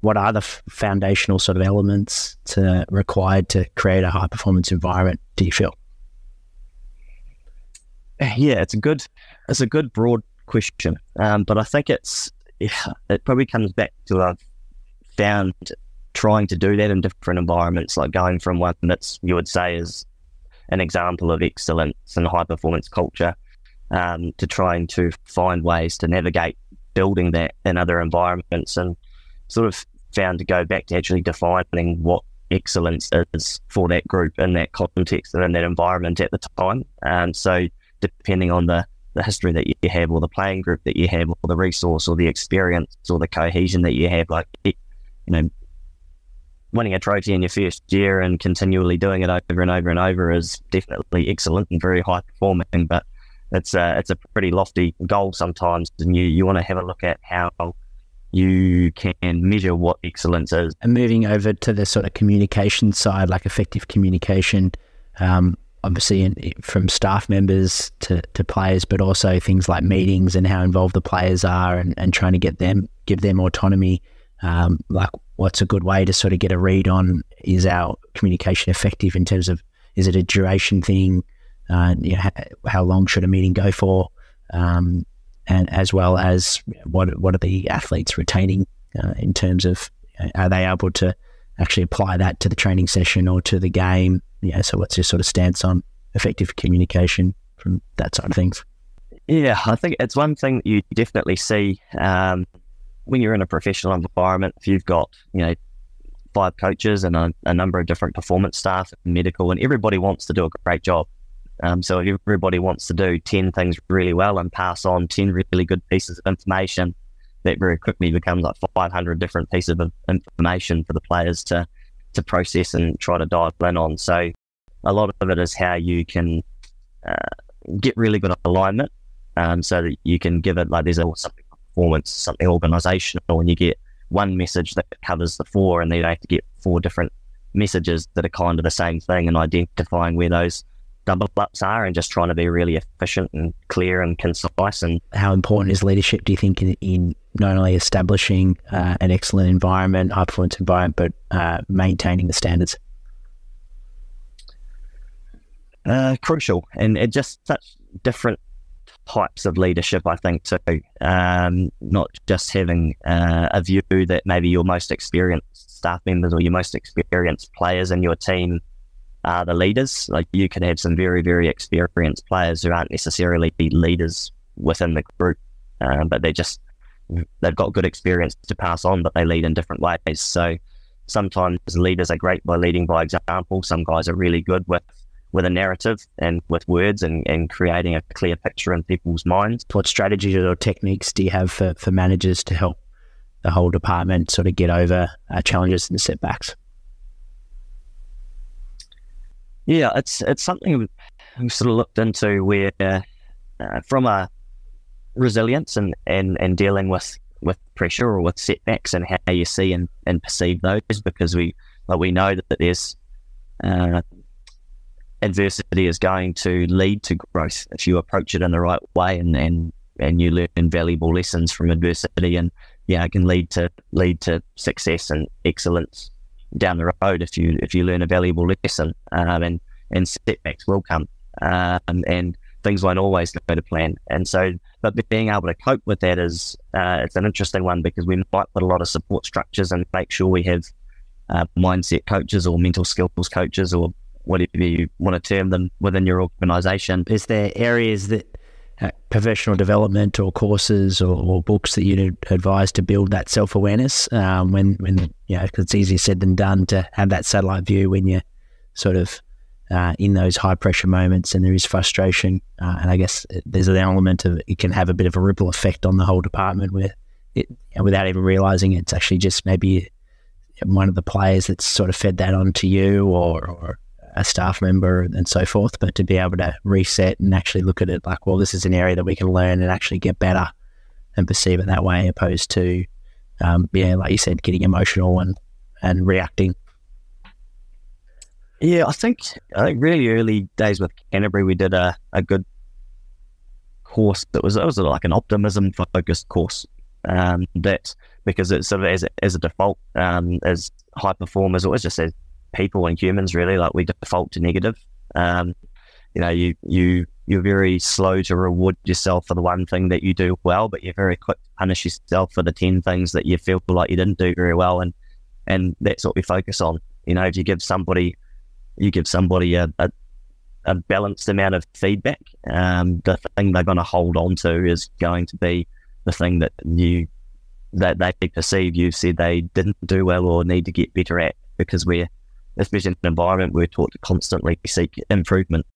what are the f- foundational sort of elements to required to create a high performance environment? Do you feel? Yeah, it's a good, it's a good broad question, um, but I think it's yeah, it probably comes back to I've found trying to do that in different environments, like going from one that's you would say is an example of excellence and high performance culture, um, to trying to find ways to navigate building that in other environments, and sort of found to go back to actually defining what excellence is for that group in that context and in that environment at the time. And so, depending on the the history that you have, or the playing group that you have, or the resource, or the experience, or the cohesion that you have, like you know, winning a trophy in your first year and continually doing it over and over and over is definitely excellent and very high performing. But it's a it's a pretty lofty goal sometimes, and you you want to have a look at how you can measure what excellence is. And moving over to the sort of communication side, like effective communication, um, obviously in, from staff members to, to players, but also things like meetings and how involved the players are and, and trying to get them, give them autonomy. Um, like what's a good way to sort of get a read on is our communication effective in terms of is it a duration thing? Uh, you know, how, long should a meeting go for? Um, and as well as what what are the athletes retaining uh, in terms of are they able to actually apply that to the training session or to the game? Yeah. So what's your sort of stance on effective communication from that side of things? Yeah, I think it's one thing that you definitely see um, when you're in a professional environment. If you've got you know five coaches and a, a number of different performance staff, medical, and everybody wants to do a great job. Um, so everybody wants to do 10 things really well and pass on 10 really good pieces of information that very quickly becomes like 500 different pieces of information for the players to to process and try to dive in on. So a lot of it is how you can uh, get really good alignment, um, so that you can give it like there's a something performance, something organisational, and you get one message that covers the four, and then you have to get four different messages that are kind of the same thing, and identifying where those double ups are and just trying to be really efficient and clear and concise. And how important is leadership, do you think, in, in not only establishing uh, an excellent environment, high performance environment, but uh, maintaining the standards? Uh, crucial. And it just such different types of leadership, I think, too. Um, not just having uh, a view that maybe your most experienced staff members or your most experienced players in your team are the leaders. Like you can have some very, very experienced players who aren't necessarily leaders within the group, um, but they just they've got good experience to pass on, but they lead in different ways. So sometimes leaders are great by leading by example. Some guys are really good with with a narrative and with words and, and creating a clear picture in people's minds. What strategies or techniques do you have for, for managers to help the whole department sort of get over uh, challenges and setbacks? Yeah, it's it's something we've sort of looked into where uh, from a resilience and, and, and dealing with, with pressure or with setbacks and how you see and, and perceive those because we like we know that, there's uh, adversity is going to lead to growth if you approach it in the right way and, and, and you learn valuable lessons from adversity and yeah it can lead to lead to success and excellence down the road if you if you learn a valuable lesson, um, and and setbacks will come, um, and things won't always go to plan. And so, but being able to cope with that is uh, it's an interesting one because we might put a lot of support structures and make sure we have uh, mindset coaches or mental skills coaches or whatever you want to term them within your organisation. Is there areas that uh, professional development or courses or, or, books that you'd advise to build that self awareness um, when when you know it's easier said than done to have that satellite view when you're sort of uh, in those high pressure moments and there is frustration uh, and I guess there's an element of it can have a bit of a ripple effect on the whole department where it without even realizing it, it's actually just maybe one of the players that's sort of fed that on to you or, or a staff member and so forth, but to be able to reset and actually look at it like, well, this is an area that we can learn and actually get better and perceive it that way, opposed to, um, yeah, like you said, getting emotional and, and reacting. Yeah, I think I think really early days with Canterbury, we did a, a good course that was it was like an optimism focused course um, that because it's sort of as a, as a default um, as high performers or just as people and humans really like we default to negative. Um, you know, you you you're very slow to reward yourself for the one thing that you do well, but you're very quick to punish yourself for the ten things that you feel like you didn't do very well, and and that's what we focus on. You know, if you give somebody you give somebody a, a, a balanced amount of feedback, um, the thing they're going to hold on to is going to be the thing that you that they perceive you said they didn't do well or need to get better at because we're especially in an environment we're taught to constantly seek improvement